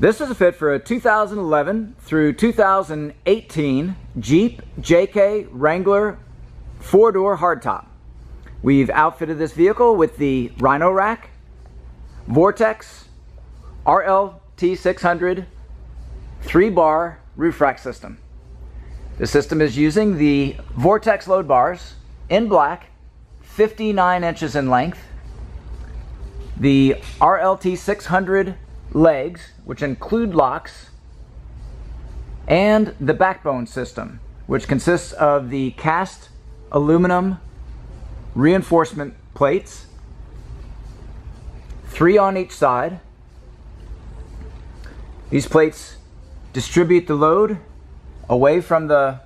This is a fit for a 2011 through 2018 Jeep JK Wrangler four-door hardtop. We've outfitted this vehicle with the Rhino Rack, Vortex, RLT600 three-bar roof rack system. The system is using the Vortex load bars in black, 59 inches in length, the RLT600 legs, which include locks, and the backbone system, which consists of the cast aluminum reinforcement plates, three on each side. These plates distribute the load away from the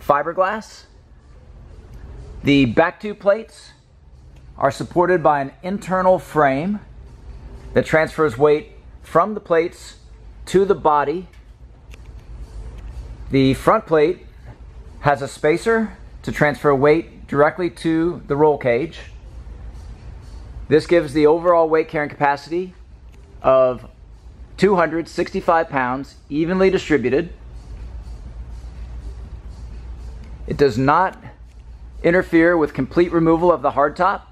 fiberglass. The back two plates are supported by an internal frame that transfers weight from the plates to the body. The front plate has a spacer to transfer weight directly to the roll cage. This gives the overall weight carrying capacity of 265 pounds evenly distributed. It does not interfere with complete removal of the hardtop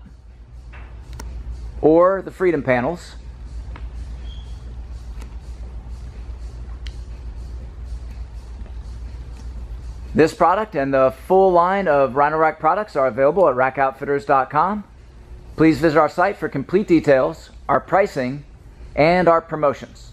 or the freedom panels. This product and the full line of Rhino Rack products are available at rackoutfitters.com. Please visit our site for complete details, our pricing, and our promotions.